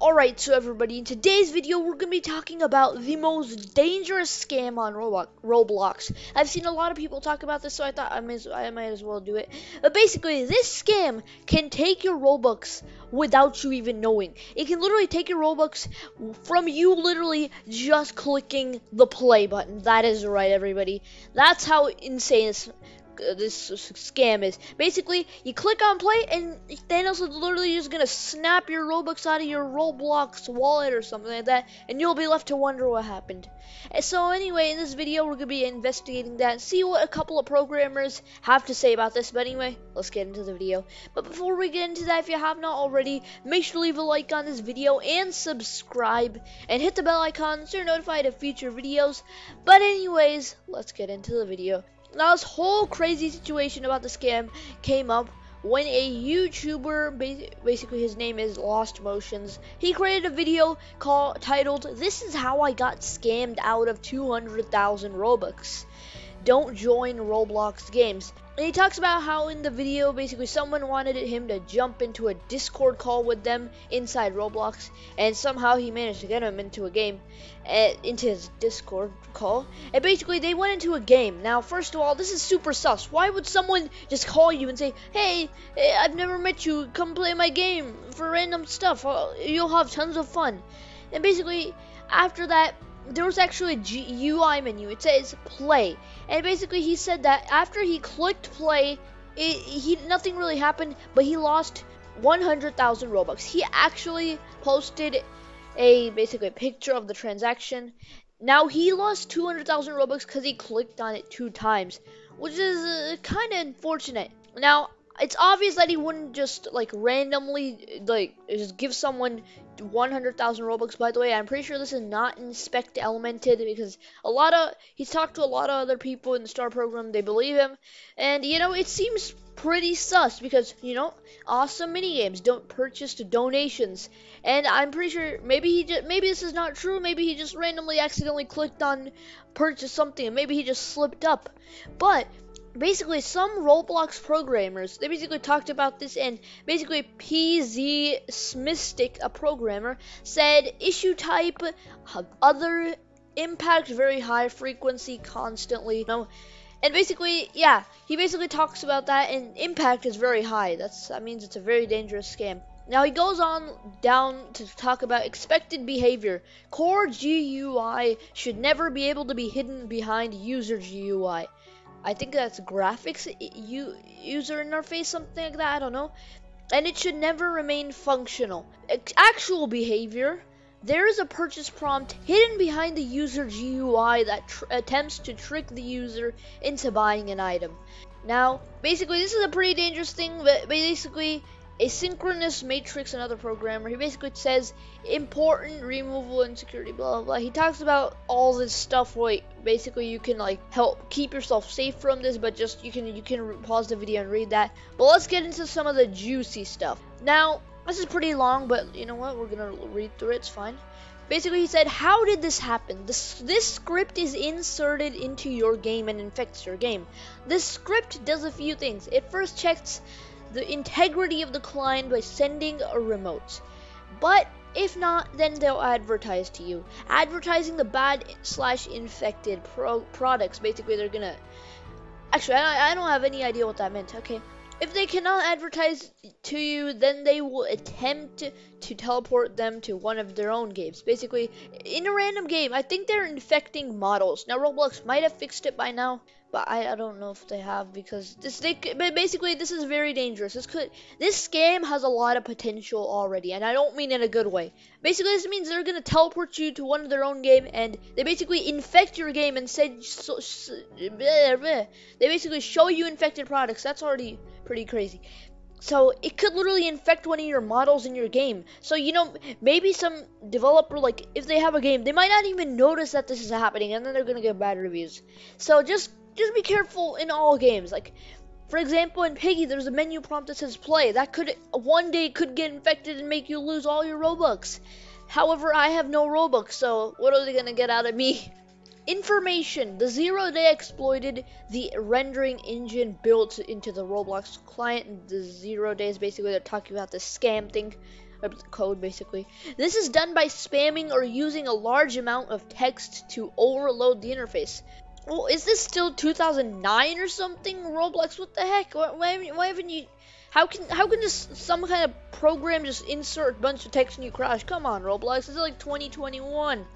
Alright, so everybody, in today's video, we're going to be talking about the most dangerous scam on Roblox. I've seen a lot of people talk about this, so I thought I might, I might as well do it. But basically, this scam can take your Robux without you even knowing. It can literally take your Robux from you literally just clicking the play button. That is right, everybody. That's how insane this Uh, this scam is. Basically, you click on play, and Thanos is literally just gonna snap your Robux out of your Roblox wallet or something like that, and you'll be left to wonder what happened. And so anyway, in this video, we're gonna be investigating that, and see what a couple of programmers have to say about this. But anyway, let's get into the video. But before we get into that, if you have not already, make sure to leave a like on this video and subscribe, and hit the bell icon so you're notified of future videos. But anyways, let's get into the video. Now this whole crazy situation about the scam came up when a YouTuber, basically his name is Lost Motions, he created a video called titled "This is how I got scammed out of 200,000 Robux." Don't join Roblox games. And he talks about how in the video, basically, someone wanted him to jump into a Discord call with them inside Roblox, and somehow he managed to get him into a game, uh, into his Discord call. And basically, they went into a game. Now, first of all, this is super sus. Why would someone just call you and say, "Hey, eh, I've never met you. Come play my game for random stuff. You'll have tons of fun." And basically, after that, there was actually a UI menu. It says play, and basically he said that after he clicked play, it, he nothing really happened, but he lost 100,000 Robux. He actually posted a basically a picture of the transaction. Now he lost 200,000 Robux because he clicked on it two times, which is uh, kind of unfortunate. Now it's obvious that he wouldn't just like randomly like just give someone 100,000 Robux. By the way, I'm pretty sure this is not inspect elemented because a lot of he's talked to a lot of other people in the star program. They believe him, and you know it seems pretty sus because you know awesome mini games don't purchase donations, and I'm pretty sure maybe he just maybe this is not true. Maybe he just randomly accidentally clicked on purchase something. and Maybe he just slipped up, but basically some Roblox programmers they basically talked about this and basically PZ Smithstick, a programmer, said issue type other impact very high frequency constantly. You know, and basically, yeah, he basically talks about that and impact is very high. That's that means it's a very dangerous scam. Now he goes on down to talk about expected behavior. Core GUI should never be able to be hidden behind user GUI. I think that's graphics user interface, something like that. I don't know. And it should never remain functional. Actual behavior. There is a purchase prompt hidden behind the user GUI that attempts to trick the user into buying an item. Now, basically, this is a pretty dangerous thing, but basically, asynchronous matrix another programmer. He basically says important removal and security blah blah blah. He talks about all this stuff where basically you can like help keep yourself safe from this but just you can you can pause the video and read that. But let's get into some of the juicy stuff. Now this is pretty long but you know what? We're gonna read through it. It's fine. Basically, he said, how did this happen? This, this script is inserted into your game and infects your game. This script does a few things. It first checks the integrity of the client by sending a remote. But if not, then they'll advertise to you. Advertising the bad slash infected pro products. Basically, they're gonna. Actually, I, I don't have any idea what that meant. Okay. If they cannot advertise to you, then they will attempt to teleport them to one of their own games. Basically, in a random game, I think they're infecting models. Now, Roblox might have fixed it by now, but I, I don't know if they have because this they basically this is very dangerous. This could this scam has a lot of potential already, and I don't mean in a good way. Basically, this means they're gonna teleport you to one of their own game, and they basically infect your game and say so, so, bleh, bleh. they basically show you infected products. That's already pretty crazy. So it could literally infect one of your models in your game. So you know, maybe some developer like if they have a game, they might not even notice that this is happening, and then they're gonna get bad reviews. So just just be careful in all games. Like, for example, in Piggy, there's a menu prompt that says play. That could one day could get infected and make you lose all your Robux. However, I have no Robux, so what are they gonna get out of me? Information. The Zero Day exploited the rendering engine built into the Roblox client. The Zero Day is basically they're talking about the scam thing. Uh, code basically. This is done by spamming or using a large amount of text to overload the interface. Well, is this still 2009 or something? Roblox, what the heck? Why, why, haven't you? How can how can this some kind of program just insert a bunch of text and you crash? Come on, Roblox. This is like 2021.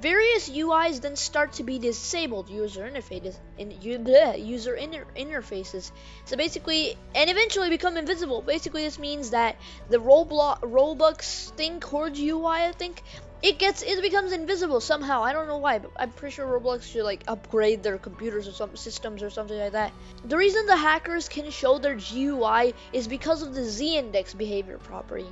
Various UIs then start to be disabled user interfaces in user inter interfaces. So basically, and eventually become invisible. Basically, this means that the Roblox Robux thing, Core UI, I think, it gets it becomes invisible somehow. I don't know why, but I'm pretty sure Roblox should like upgrade their computers or some systems or something like that. The reason the hackers can show their GUI is because of the z-index behavior property.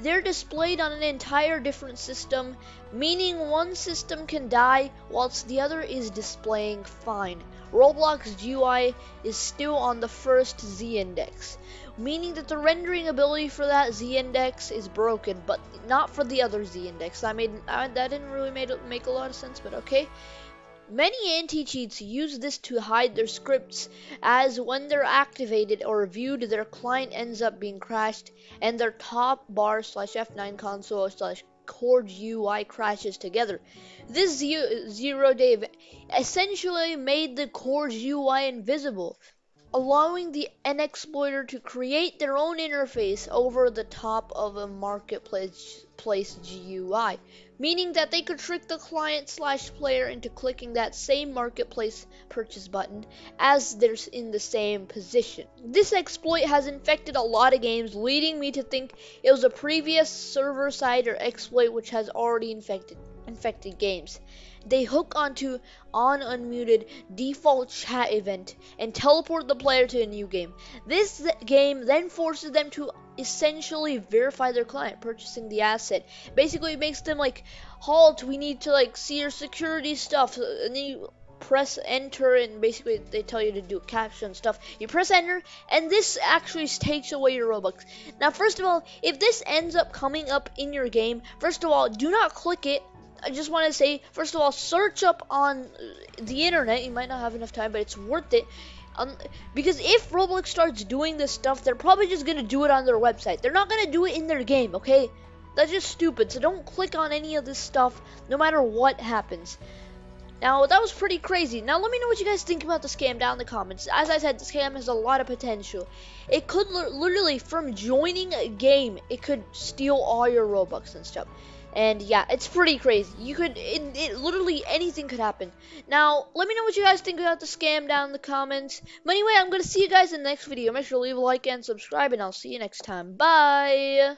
They're displayed on an entire different system, meaning one system can die whilst the other is displaying fine. Roblox GUI is still on the first z-index, meaning that the rendering ability for that z-index is broken, but not for the other z-index. That made uh, that didn't really made, make a lot of sense, but okay. Many anti-cheats use this to hide their scripts, as when they're activated or viewed, their client ends up being crashed, and their top bar slash F9 console slash core UI crashes together. This zero day essentially made the core UI invisible, allowing the N exploiter to create their own interface over the top of a marketplace place GUI, meaning that they could trick the client slash player into clicking that same marketplace purchase button as they're in the same position. This exploit has infected a lot of games, leading me to think it was a previous server side or exploit which has already infected infected games. They hook onto on unmuted default chat event and teleport the player to a new game. This game then forces them to essentially verify their client purchasing the asset. Basically, it makes them like, halt, we need to like see your security stuff. And then you press enter and basically they tell you to do captcha stuff. You press enter and this actually takes away your Robux. Now, first of all, if this ends up coming up in your game, first of all, do not click it I just want to say, first of all, search up on the internet. You might not have enough time, but it's worth it. Um, because if Roblox starts doing this stuff, they're probably just going to do it on their website. They're not going to do it in their game, okay? That's just stupid. So don't click on any of this stuff, no matter what happens. Now, that was pretty crazy. Now, let me know what you guys think about the scam down in the comments. As I said, the scam has a lot of potential. It could literally, from joining a game, it could steal all your Robux and stuff. And yeah, it's pretty crazy. You could, it, it, literally anything could happen. Now, let me know what you guys think about the scam down in the comments. But anyway, I'm going to see you guys in the next video. Make sure to leave a like and subscribe, and I'll see you next time. Bye!